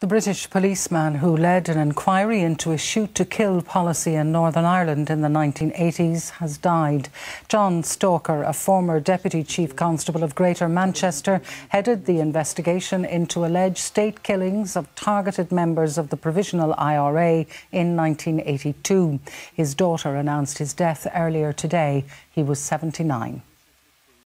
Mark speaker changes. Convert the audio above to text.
Speaker 1: The British policeman who led an inquiry into a shoot to kill policy in Northern Ireland in the 1980s has died. John Stalker, a former Deputy Chief Constable of Greater Manchester, headed the investigation into alleged state killings of targeted members of the Provisional IRA in 1982. His daughter announced his death earlier today. He was 79.